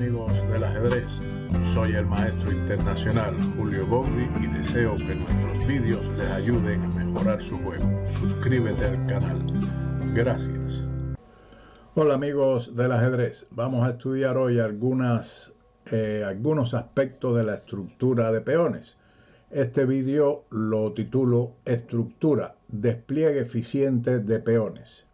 amigos del ajedrez, soy el maestro internacional Julio Bogri y deseo que nuestros vídeos les ayuden a mejorar su juego. Suscríbete al canal. Gracias. Hola amigos del ajedrez, vamos a estudiar hoy algunas, eh, algunos aspectos de la estructura de peones. Este vídeo lo titulo Estructura, despliegue eficiente de peones.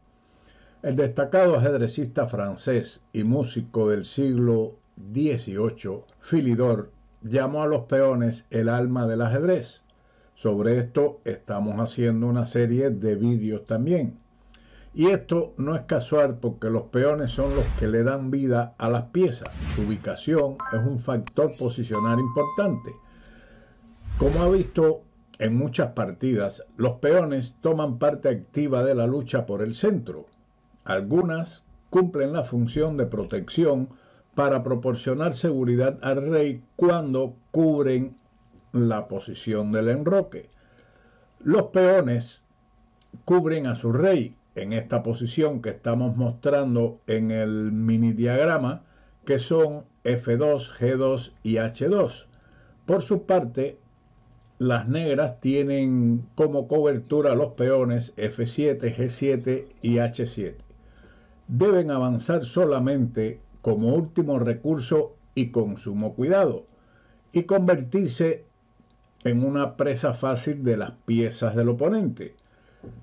El destacado ajedrecista francés y músico del siglo XVIII, Philidor, llamó a los peones el alma del ajedrez. Sobre esto estamos haciendo una serie de vídeos también. Y esto no es casual porque los peones son los que le dan vida a las piezas. Su ubicación es un factor posicional importante. Como ha visto en muchas partidas, los peones toman parte activa de la lucha por el centro. Algunas cumplen la función de protección para proporcionar seguridad al rey cuando cubren la posición del enroque. Los peones cubren a su rey en esta posición que estamos mostrando en el mini diagrama, que son F2, G2 y H2. Por su parte, las negras tienen como cobertura los peones F7, G7 y H7 deben avanzar solamente como último recurso y con sumo cuidado, y convertirse en una presa fácil de las piezas del oponente.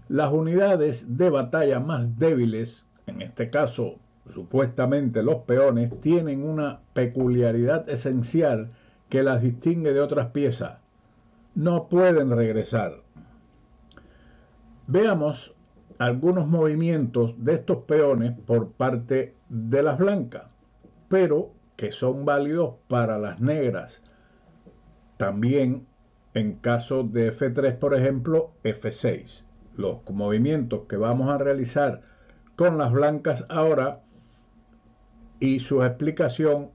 Las unidades de batalla más débiles, en este caso supuestamente los peones, tienen una peculiaridad esencial que las distingue de otras piezas. No pueden regresar. Veamos algunos movimientos de estos peones por parte de las blancas, pero que son válidos para las negras. También en caso de F3, por ejemplo, F6. Los movimientos que vamos a realizar con las blancas ahora y su explicación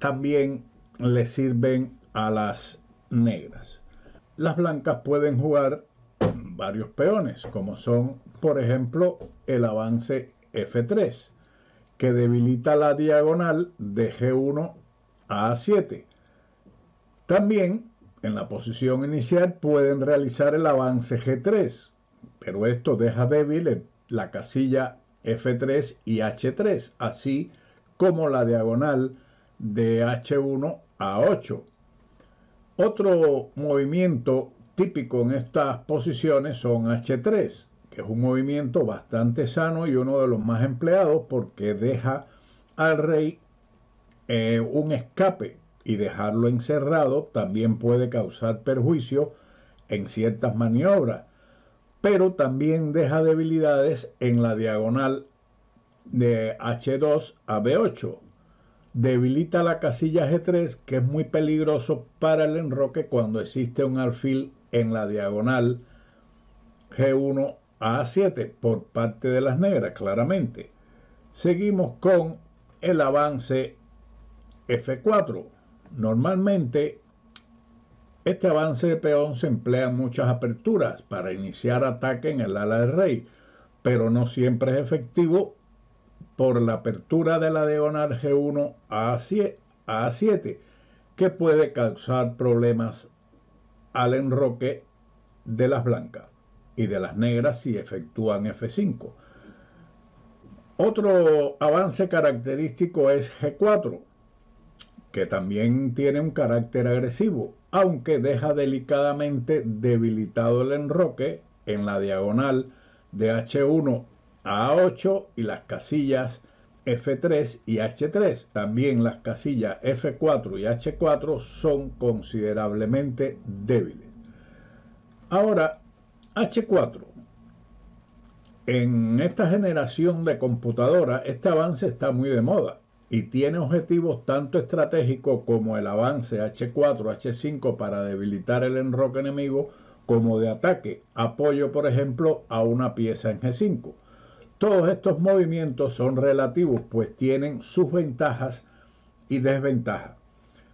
también le sirven a las negras. Las blancas pueden jugar varios peones, como son, por ejemplo, el avance F3, que debilita la diagonal de G1 a A7. También, en la posición inicial, pueden realizar el avance G3, pero esto deja débil la casilla F3 y H3, así como la diagonal de H1 a 8. Otro movimiento típico en estas posiciones son H3, que es un movimiento bastante sano y uno de los más empleados porque deja al rey eh, un escape y dejarlo encerrado también puede causar perjuicio en ciertas maniobras, pero también deja debilidades en la diagonal de H2 a B8. Debilita la casilla G3, que es muy peligroso para el enroque cuando existe un alfil en la diagonal G1 a 7 por parte de las negras, claramente. Seguimos con el avance F4. Normalmente este avance de peón se emplea en muchas aperturas para iniciar ataque en el ala del rey, pero no siempre es efectivo por la apertura de la diagonal G1 a 7, que puede causar problemas al enroque de las blancas y de las negras si efectúan F5. Otro avance característico es G4, que también tiene un carácter agresivo, aunque deja delicadamente debilitado el enroque en la diagonal de H1 a 8 y las casillas F3 y H3. También las casillas F4 y H4 son considerablemente débiles. Ahora, H4. En esta generación de computadoras, este avance está muy de moda y tiene objetivos tanto estratégicos como el avance H4, H5 para debilitar el enroque enemigo, como de ataque, apoyo por ejemplo a una pieza en G5. Todos estos movimientos son relativos, pues tienen sus ventajas y desventajas,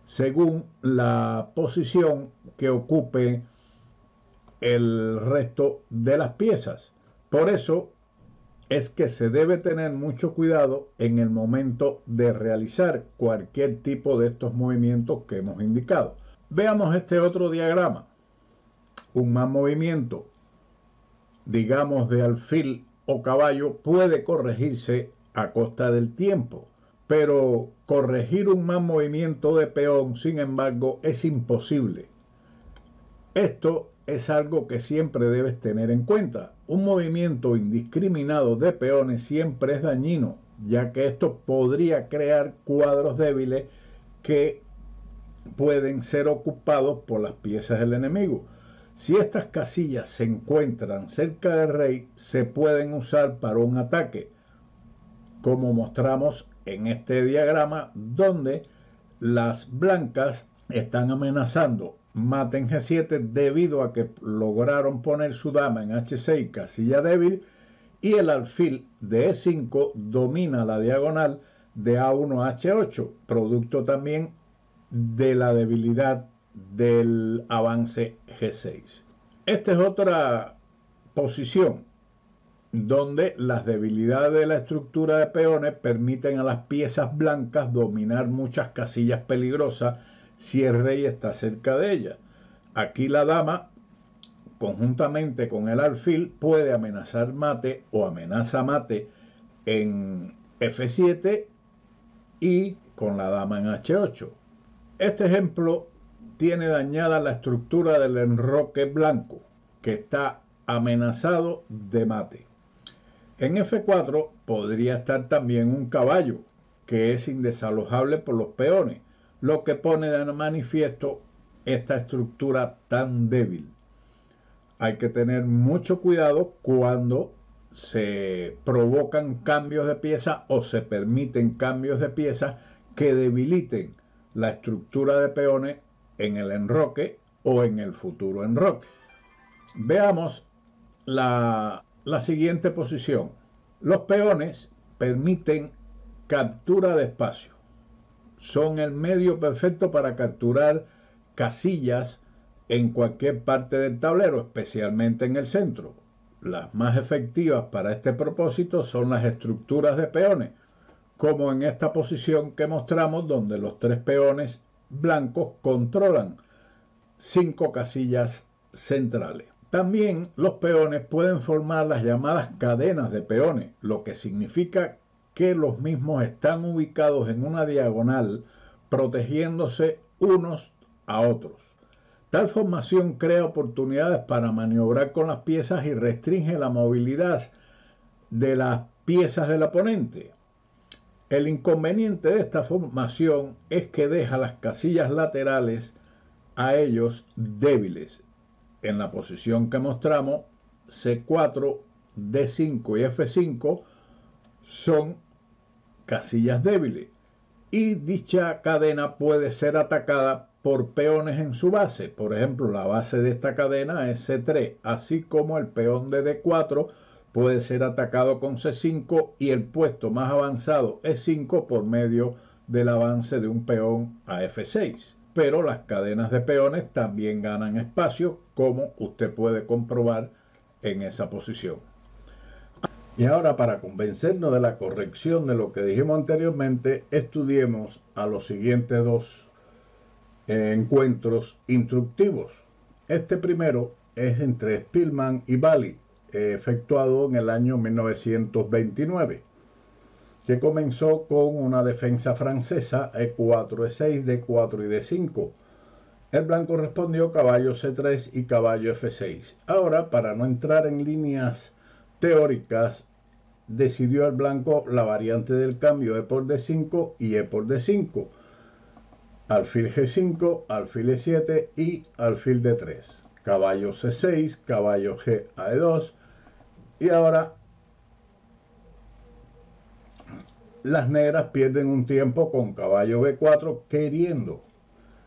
según la posición que ocupe el resto de las piezas. Por eso, es que se debe tener mucho cuidado en el momento de realizar cualquier tipo de estos movimientos que hemos indicado. Veamos este otro diagrama. Un más movimiento, digamos de alfil o caballo, puede corregirse a costa del tiempo. Pero corregir un mal movimiento de peón, sin embargo, es imposible. Esto es algo que siempre debes tener en cuenta. Un movimiento indiscriminado de peones siempre es dañino, ya que esto podría crear cuadros débiles que pueden ser ocupados por las piezas del enemigo. Si estas casillas se encuentran cerca del rey, se pueden usar para un ataque, como mostramos en este diagrama, donde las blancas están amenazando. Mate en G7 debido a que lograron poner su dama en H6 casilla débil y el alfil de E5 domina la diagonal de A1 a H8, producto también de la debilidad del avance G6. Esta es otra posición donde las debilidades de la estructura de peones permiten a las piezas blancas dominar muchas casillas peligrosas si el rey está cerca de ella. Aquí la dama, conjuntamente con el alfil, puede amenazar mate o amenaza mate en F7 y con la dama en H8. Este ejemplo tiene dañada la estructura del enroque blanco, que está amenazado de mate. En F4 podría estar también un caballo, que es indesalojable por los peones, lo que pone de manifiesto esta estructura tan débil. Hay que tener mucho cuidado cuando se provocan cambios de pieza o se permiten cambios de pieza que debiliten la estructura de peones en el enroque o en el futuro enroque. Veamos la, la siguiente posición. Los peones permiten captura de espacio. Son el medio perfecto para capturar casillas en cualquier parte del tablero, especialmente en el centro. Las más efectivas para este propósito son las estructuras de peones, como en esta posición que mostramos donde los tres peones blancos controlan cinco casillas centrales. También los peones pueden formar las llamadas cadenas de peones, lo que significa que los mismos están ubicados en una diagonal protegiéndose unos a otros. Tal formación crea oportunidades para maniobrar con las piezas y restringe la movilidad de las piezas del oponente. El inconveniente de esta formación es que deja las casillas laterales a ellos débiles. En la posición que mostramos, C4, D5 y F5 son casillas débiles y dicha cadena puede ser atacada por peones en su base. Por ejemplo, la base de esta cadena es C3, así como el peón de D4 puede ser atacado con C5 y el puesto más avanzado E5 por medio del avance de un peón a F6. Pero las cadenas de peones también ganan espacio, como usted puede comprobar en esa posición. Y ahora para convencernos de la corrección de lo que dijimos anteriormente, estudiemos a los siguientes dos eh, encuentros instructivos. Este primero es entre Spielman y Bali efectuado en el año 1929, que comenzó con una defensa francesa E4, E6, D4 y D5. El blanco respondió caballo C3 y caballo F6. Ahora, para no entrar en líneas teóricas, decidió el blanco la variante del cambio E por D5 y E por D5, alfil G5, alfil E7 y alfil D3 caballo C6, caballo G a E2, y ahora las negras pierden un tiempo con caballo B4 queriendo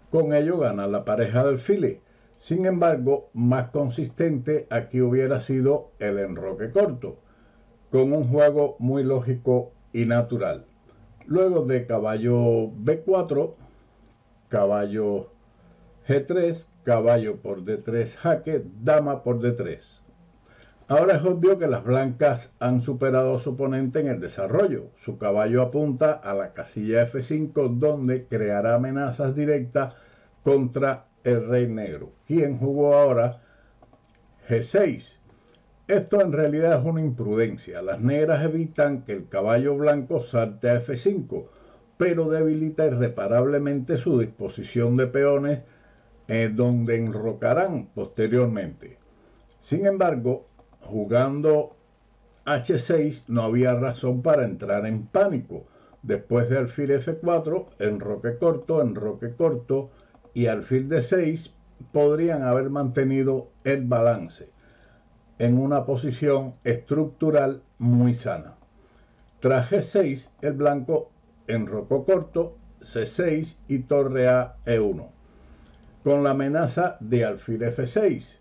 con ello ganar la pareja del file. Sin embargo, más consistente aquí hubiera sido el enroque corto, con un juego muy lógico y natural. Luego de caballo B4, caballo G3, caballo por D3 jaque, dama por D3. Ahora es obvio que las blancas han superado a su oponente en el desarrollo. Su caballo apunta a la casilla F5 donde creará amenazas directas contra el rey negro, quien jugó ahora G6. Esto en realidad es una imprudencia. Las negras evitan que el caballo blanco salte a F5, pero debilita irreparablemente su disposición de peones eh, donde enrocarán posteriormente. Sin embargo, jugando H6 no había razón para entrar en pánico. Después de alfil F4, enroque corto, enroque corto y alfil D6 podrían haber mantenido el balance en una posición estructural muy sana. Tras G6, el blanco enrocó corto, C6 y torre A E1, con la amenaza de alfil F6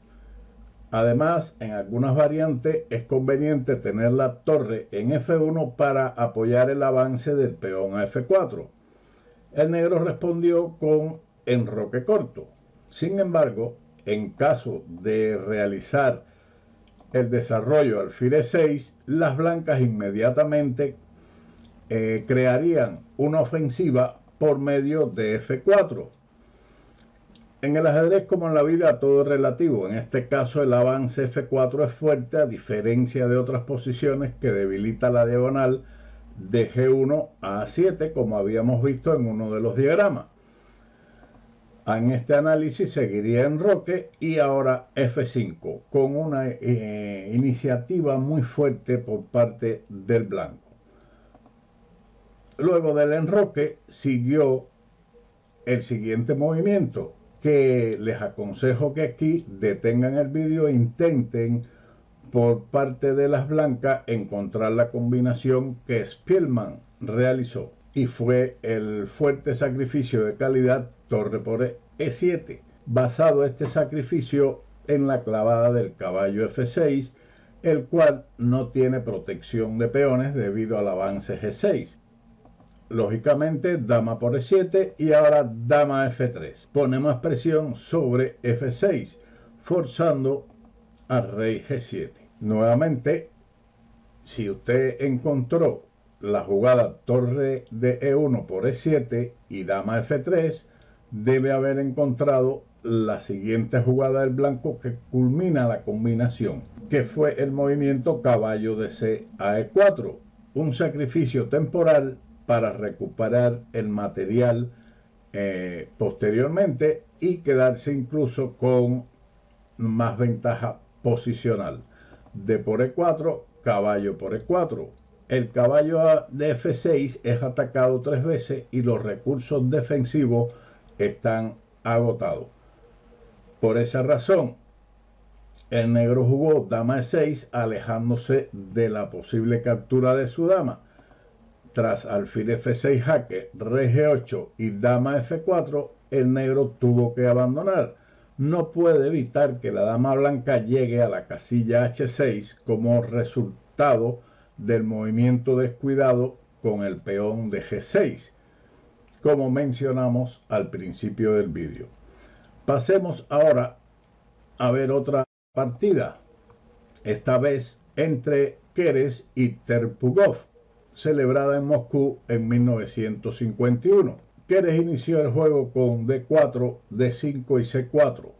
Además, en algunas variantes es conveniente tener la torre en F1 para apoyar el avance del peón a F4. El negro respondió con enroque corto. Sin embargo, en caso de realizar el desarrollo alfil E6, las blancas inmediatamente eh, crearían una ofensiva por medio de F4 en el ajedrez como en la vida todo es relativo. En este caso el avance F4 es fuerte a diferencia de otras posiciones que debilita la diagonal de G1 a A7 como habíamos visto en uno de los diagramas. En este análisis seguiría en Roque y ahora F5 con una eh, iniciativa muy fuerte por parte del blanco. Luego del enroque siguió el siguiente movimiento, que les aconsejo que aquí detengan el vídeo e intenten por parte de las blancas encontrar la combinación que Spielman realizó y fue el fuerte sacrificio de calidad torre por E7 basado este sacrificio en la clavada del caballo F6 el cual no tiene protección de peones debido al avance G6 lógicamente dama por E7 y ahora dama F3. Pone más presión sobre F6, forzando al rey G7. Nuevamente, si usted encontró la jugada torre de E1 por E7 y dama F3, debe haber encontrado la siguiente jugada del blanco que culmina la combinación, que fue el movimiento caballo de C a E4, un sacrificio temporal para recuperar el material eh, posteriormente y quedarse incluso con más ventaja posicional. De por E4, caballo por E4. El caballo de F6 es atacado tres veces y los recursos defensivos están agotados. Por esa razón, el negro jugó dama E6 alejándose de la posible captura de su dama tras alfil F6 jaque, rey G8 y dama F4, el negro tuvo que abandonar. No puede evitar que la dama blanca llegue a la casilla H6 como resultado del movimiento descuidado con el peón de G6, como mencionamos al principio del vídeo. Pasemos ahora a ver otra partida, esta vez entre Keres y Terpugov celebrada en Moscú en 1951. Keres inició el juego con D4, D5 y C4.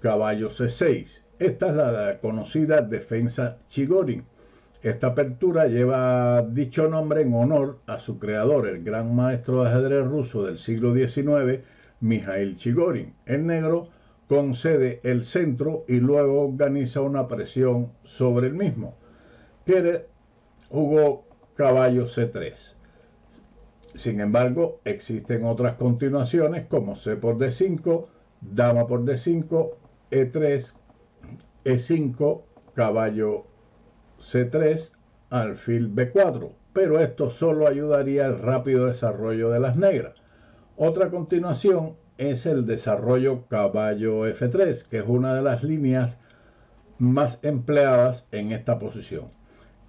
Caballo C6. Esta es la conocida defensa Chigorin. Esta apertura lleva dicho nombre en honor a su creador, el gran maestro de ajedrez ruso del siglo XIX, Mikhail Chigorin. El negro concede el centro y luego organiza una presión sobre el mismo. Keres jugó caballo C3. Sin embargo, existen otras continuaciones como C por D5, dama por D5, E3, E5, caballo C3, alfil B4, pero esto solo ayudaría al rápido desarrollo de las negras. Otra continuación es el desarrollo caballo F3, que es una de las líneas más empleadas en esta posición.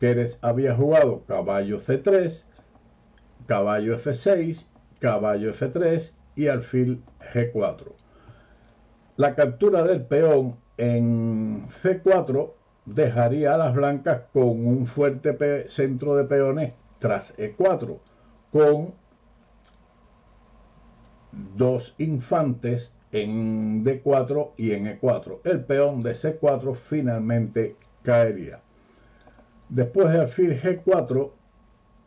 Pérez había jugado caballo C3, caballo F6, caballo F3 y alfil G4. La captura del peón en C4 dejaría a las blancas con un fuerte centro de peones tras E4, con dos infantes en D4 y en E4. El peón de C4 finalmente caería. Después de alfil G4,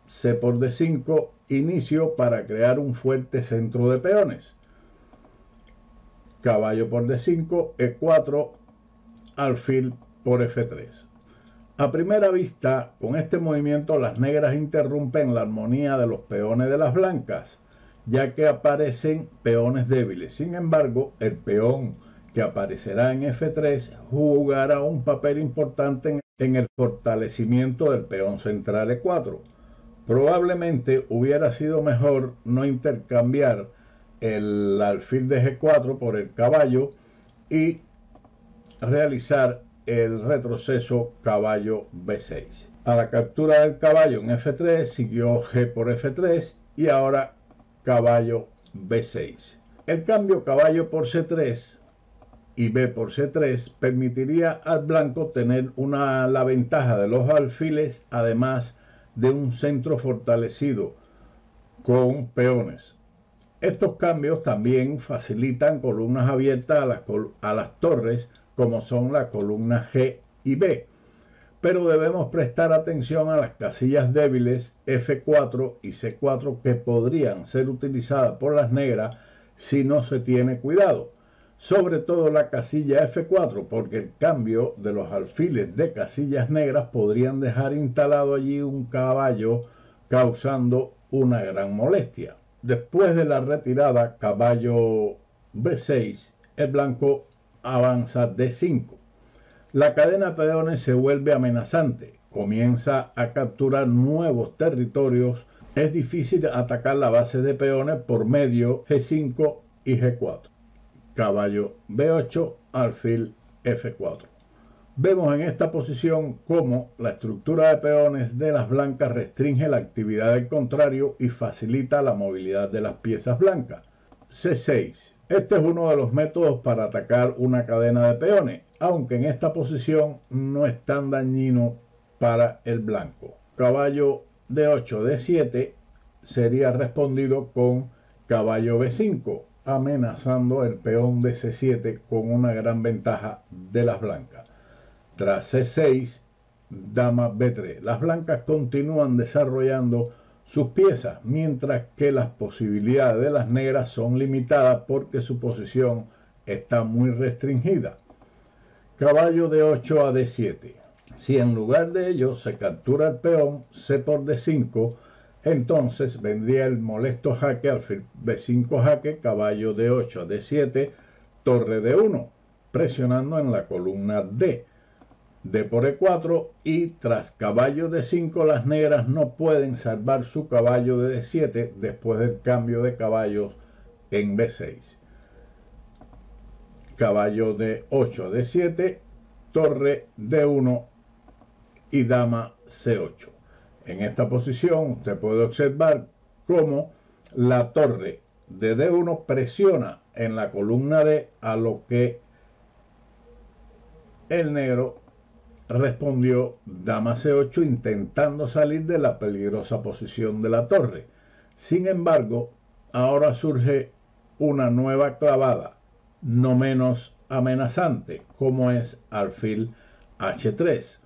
C por D5, inicio para crear un fuerte centro de peones. Caballo por D5, E4, alfil por F3. A primera vista, con este movimiento las negras interrumpen la armonía de los peones de las blancas, ya que aparecen peones débiles. Sin embargo, el peón que aparecerá en F3 jugará un papel importante en el fortalecimiento del peón central E4. Probablemente hubiera sido mejor no intercambiar el alfil de G4 por el caballo y realizar el retroceso caballo B6. A la captura del caballo en F3 siguió G por F3 y ahora caballo B6. El cambio caballo por C3 y B por C3 permitiría al blanco tener una, la ventaja de los alfiles además de un centro fortalecido con peones. Estos cambios también facilitan columnas abiertas a las, a las torres como son la columna G y B. Pero debemos prestar atención a las casillas débiles F4 y C4 que podrían ser utilizadas por las negras si no se tiene cuidado. Sobre todo la casilla F4 porque el cambio de los alfiles de casillas negras podrían dejar instalado allí un caballo causando una gran molestia. Después de la retirada caballo B6, el blanco avanza D5. La cadena de peones se vuelve amenazante, comienza a capturar nuevos territorios. Es difícil atacar la base de peones por medio G5 y G4. Caballo B8, alfil F4. Vemos en esta posición cómo la estructura de peones de las blancas restringe la actividad del contrario y facilita la movilidad de las piezas blancas. C6. Este es uno de los métodos para atacar una cadena de peones, aunque en esta posición no es tan dañino para el blanco. Caballo D8, D7 sería respondido con caballo B5, amenazando el peón de C7 con una gran ventaja de las blancas. Tras C6, dama B3. Las blancas continúan desarrollando sus piezas, mientras que las posibilidades de las negras son limitadas porque su posición está muy restringida. Caballo de 8 a D7. Si en lugar de ello se captura el peón C por D5, entonces vendría el molesto jaque al B5 jaque, caballo de 8 a D7, torre de 1, presionando en la columna D D por E4 y tras caballo de 5 las negras no pueden salvar su caballo de D7 después del cambio de caballos en B6. Caballo de 8 D7, torre D1 y dama C8. En esta posición usted puede observar cómo la torre de D1 presiona en la columna D a lo que el negro respondió dama c8 intentando salir de la peligrosa posición de la torre. Sin embargo, ahora surge una nueva clavada, no menos amenazante, como es alfil h3,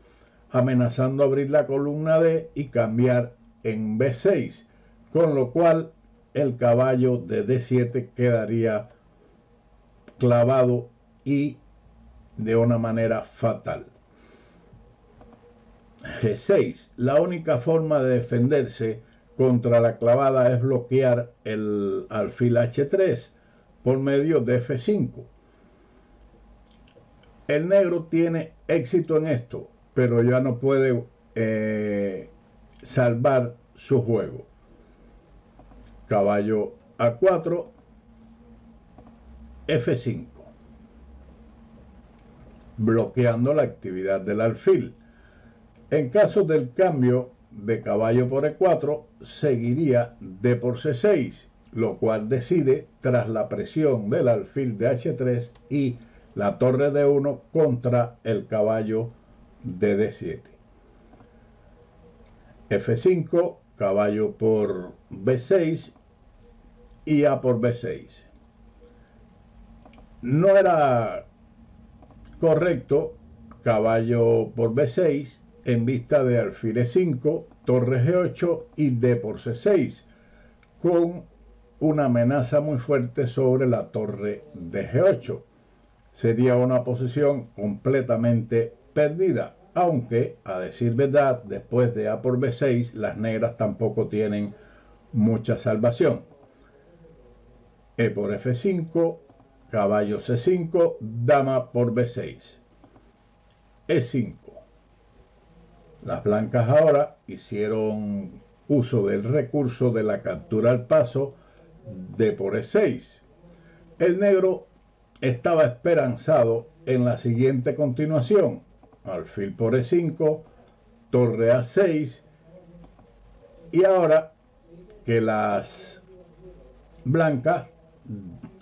amenazando abrir la columna D y cambiar en B6, con lo cual el caballo de D7 quedaría clavado y de una manera fatal. G6. La única forma de defenderse contra la clavada es bloquear el alfil H3 por medio de F5. El negro tiene éxito en esto, pero ya no puede eh, salvar su juego. Caballo A4, F5, bloqueando la actividad del alfil. En caso del cambio de caballo por E4, seguiría D por C6, lo cual decide tras la presión del alfil de H3 y la torre de 1 contra el caballo de D7. F5, caballo por B6 y A por B6. No era correcto caballo por B6 en vista de alfil E5, torre G8 y D por C6, con una amenaza muy fuerte sobre la torre de G8. Sería una posición completamente perdida, aunque, a decir verdad, después de A por B6, las negras tampoco tienen mucha salvación. E por F5, caballo C5, dama por B6. E5. Las blancas ahora hicieron uso del recurso de la captura al paso de por E6. El negro estaba esperanzado en la siguiente continuación. Alfil por E5, torre A6 y ahora que las blancas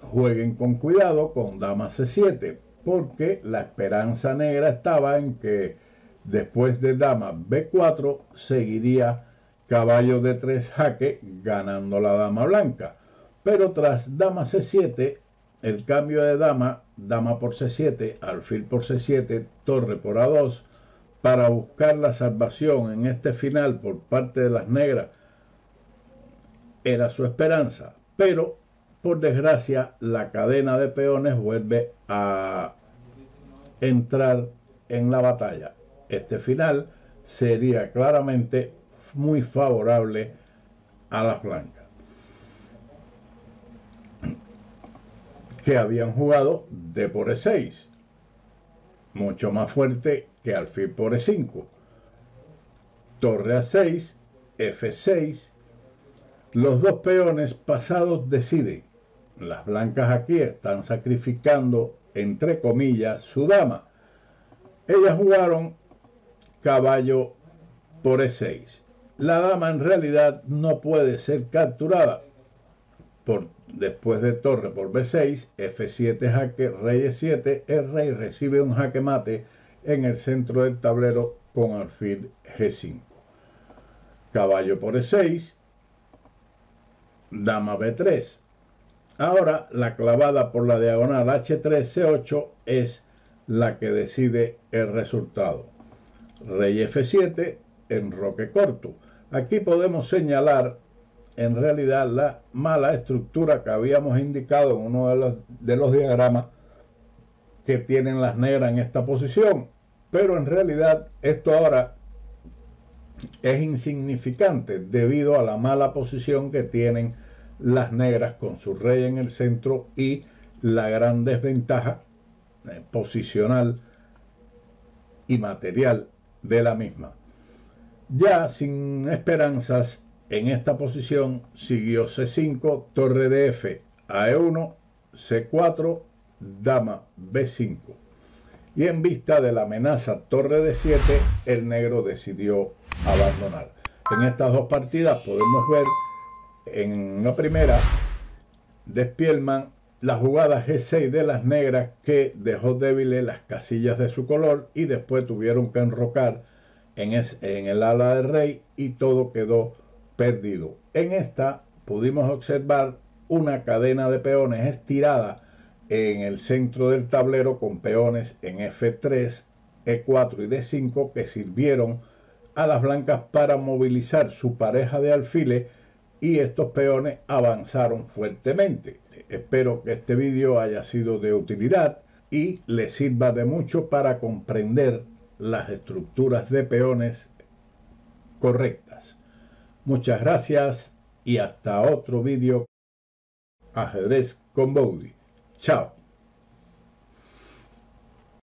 jueguen con cuidado con dama C7 porque la esperanza negra estaba en que después de dama B4 seguiría caballo de 3 jaque ganando la dama blanca. Pero tras dama C7, el cambio de dama, dama por C7, alfil por C7, torre por A2, para buscar la salvación en este final por parte de las negras, era su esperanza. Pero, por desgracia, la cadena de peones vuelve a entrar en la batalla. Este final sería claramente muy favorable a las blancas. Que habían jugado D por E6, mucho más fuerte que alfil por E5. Torre A6, F6. Los dos peones pasados deciden. Las blancas aquí están sacrificando entre comillas, su dama. Ellas jugaron caballo por E6. La dama en realidad no puede ser capturada. Después de torre por B6, F7 jaque, rey E7, el rey recibe un jaque mate en el centro del tablero con alfil G5. Caballo por E6, dama B3, Ahora la clavada por la diagonal H3-C8 es la que decide el resultado. Rey F7, enroque corto. Aquí podemos señalar en realidad la mala estructura que habíamos indicado en uno de los, de los diagramas que tienen las negras en esta posición. Pero en realidad esto ahora es insignificante debido a la mala posición que tienen las negras con su rey en el centro y la gran desventaja eh, posicional y material de la misma. Ya sin esperanzas en esta posición siguió C5, torre de F a E1, C4, dama B5. Y en vista de la amenaza torre de 7, el negro decidió abandonar. En estas dos partidas podemos ver en la primera de Spielman la jugada G6 de las negras que dejó débiles las casillas de su color y después tuvieron que enrocar en, en el ala del rey y todo quedó perdido. En esta pudimos observar una cadena de peones estirada en el centro del tablero con peones en F3, E4 y D5 que sirvieron a las blancas para movilizar su pareja de alfiles y estos peones avanzaron fuertemente. Espero que este vídeo haya sido de utilidad y les sirva de mucho para comprender las estructuras de peones correctas. Muchas gracias y hasta otro vídeo ajedrez con Bowdy. Chao.